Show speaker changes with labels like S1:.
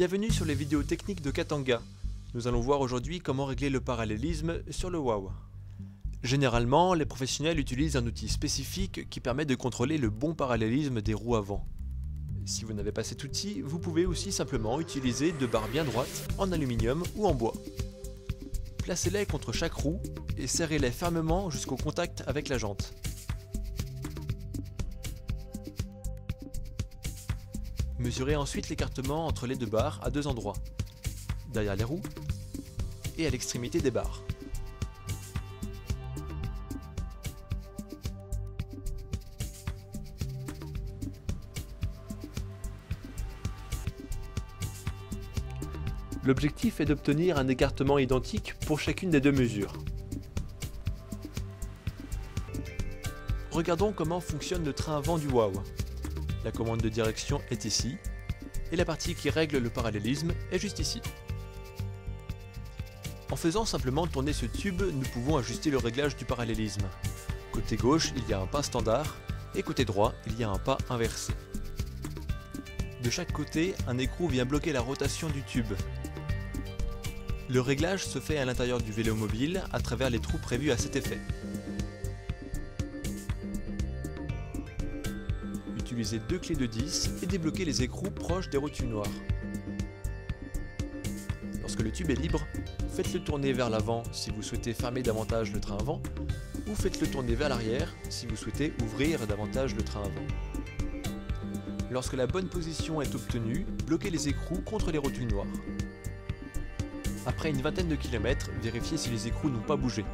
S1: Bienvenue sur les vidéos techniques de Katanga. Nous allons voir aujourd'hui comment régler le parallélisme sur le WOW. Généralement, les professionnels utilisent un outil spécifique qui permet de contrôler le bon parallélisme des roues avant. Si vous n'avez pas cet outil, vous pouvez aussi simplement utiliser deux barres bien droites en aluminium ou en bois. Placez-les contre chaque roue et serrez-les fermement jusqu'au contact avec la jante. Mesurez ensuite l'écartement entre les deux barres à deux endroits, derrière les roues et à l'extrémité des barres. L'objectif est d'obtenir un écartement identique pour chacune des deux mesures. Regardons comment fonctionne le train avant du WOW. La commande de direction est ici, et la partie qui règle le parallélisme est juste ici. En faisant simplement tourner ce tube, nous pouvons ajuster le réglage du parallélisme. Côté gauche, il y a un pas standard, et côté droit, il y a un pas inversé. De chaque côté, un écrou vient bloquer la rotation du tube, le réglage se fait à l'intérieur du vélo mobile à travers les trous prévus à cet effet. Utilisez deux clés de 10 et débloquez les écrous proches des rotules noires. Lorsque le tube est libre, faites-le tourner vers l'avant si vous souhaitez fermer davantage le train avant, ou faites-le tourner vers l'arrière si vous souhaitez ouvrir davantage le train avant. Lorsque la bonne position est obtenue, bloquez les écrous contre les rotules noires. Après une vingtaine de kilomètres, vérifiez si les écrous n'ont pas bougé.